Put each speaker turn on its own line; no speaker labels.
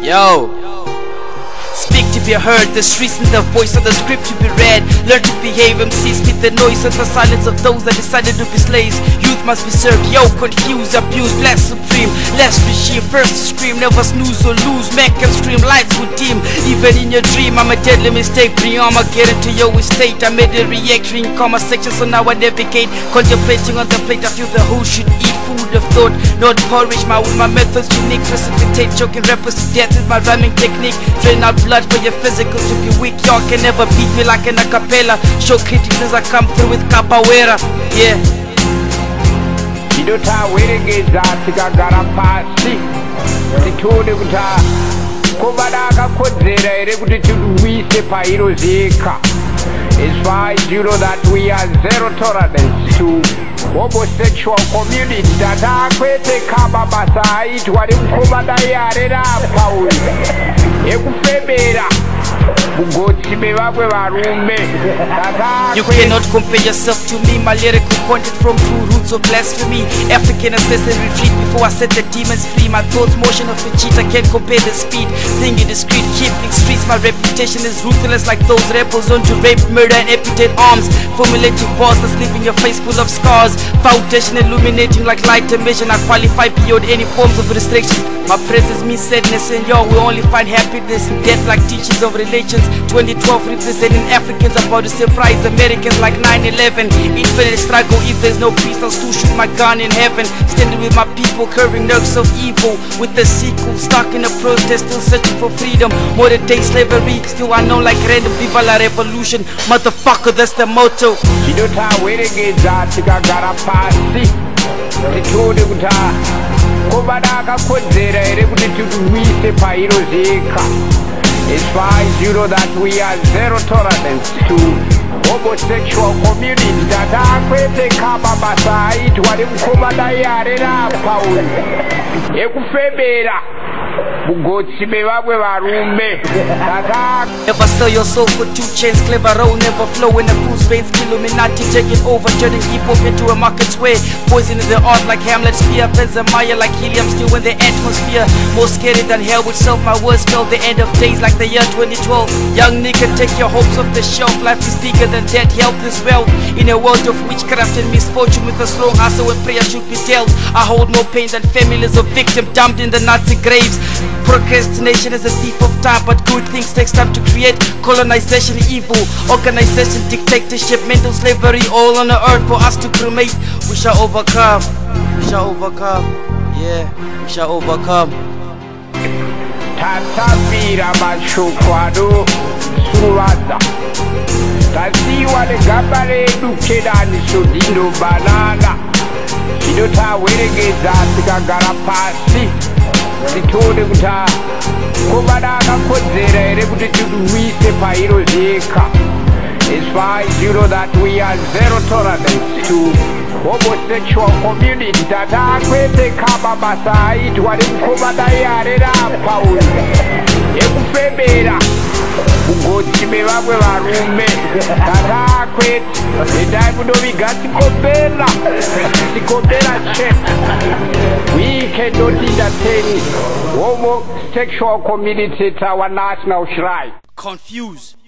Yo. To be heard, the streets need the voice of the script to be read. Learn to behave, MCs fit the noise and the silence of those that decided to be slaves. Youth must be served, yo, confused, abused, black supreme. Last regime, first to scream, never snooze or lose. Man can scream, lights would dim. Even in your dream, I'm a deadly mistake. Bring on, I'ma get into your estate. I made a reaction comma section, so now I navigate. Contemplating on the plate, I feel the who should eat food of thought, not porridge. My my methods unique, precipitate, choking rappers to death with my rhyming technique. Drain out blood for your physical to be weak. Y'all can never beat me like an acapella. Show critics as I come through with capoeira. Yeah.
tidotaweregedza tikagara pasi titione kuti kovada akakodzera here kuti tiduise pairo zeka as far as you know that we are zero tolerance to homosexual community tatakwete kama basa aitwa nemukomana yarerapa uyu Eu com bebeira
You cannot compare yourself to me. My lyrical content from true roots of blasphemy. African assassin retreat before I set the demons free. My thoughts, motion of a cheetah can't compare the speed. Thing Thinking discreet, keeping streets. My reputation is ruthless like those rebels on to rape, murder, and amputate arms. Formulating bars that's leaving your face full of scars. Foundation illuminating like light emission. I qualify beyond any forms of restrictions. My presence means sadness, and y'all will only find happiness in death like teachings of religions. 2012 representing Africans. About to surprise Americans like 9-11 Infinite struggle if there's no peace I'll still shoot my gun in heaven. Standing with my people curving nerves of evil. With the sequel stuck in a protest still searching for freedom. Modern day slavery still unknown like random Viva la revolution. Motherfucker that's the motto.
Tidotaweregedza tikagara pasi titione kuti kovada is 5-0 that we are zero tolerance to homosexual community tatakwete kama basa aitwa nemukomana iye arera apauri ekufemera
Never sell your soul for two chains Clever roll never flow in the fool's veins Illuminati taking over Turning people into a market way Poison in the art like Hamlet Spear Benzemaya like helium Still in the atmosphere. More scary than hell itself My words spell the end of days like the year 2012 Young nigga take your hopes off the shelf. Life is bigger than death Health is wealth. In a world of witchcraft and misfortune With a strong hustle where prayer should be dealt. I hold more pain than families of victims Dumped in the Nazi graves Procrastination is a thief of time, but good things takes time to create. Colonization, evil, organization, dictatorship, mental slavery, all on the earth for us to cremate. We shall overcome. We shall overcome. Yeah, we shall overcome.
tatambira mashoko anosuruvaza tasiyiwa negamba redu kedaniso dinobanana zvino taweregedza tikagara pasi titione kuti kovada akakodzera here kuti tiduise pairo far as you know that we are zero tolerance to homosexual community. Tatakwete kama basa aitwa nemukomana yarerapa uyu. Ekufemera bugotsi bevamwe varume. Tatakwete endai munoviga tikombera tikombera che we cannot entertain homosexual community at our national shrine
Confused.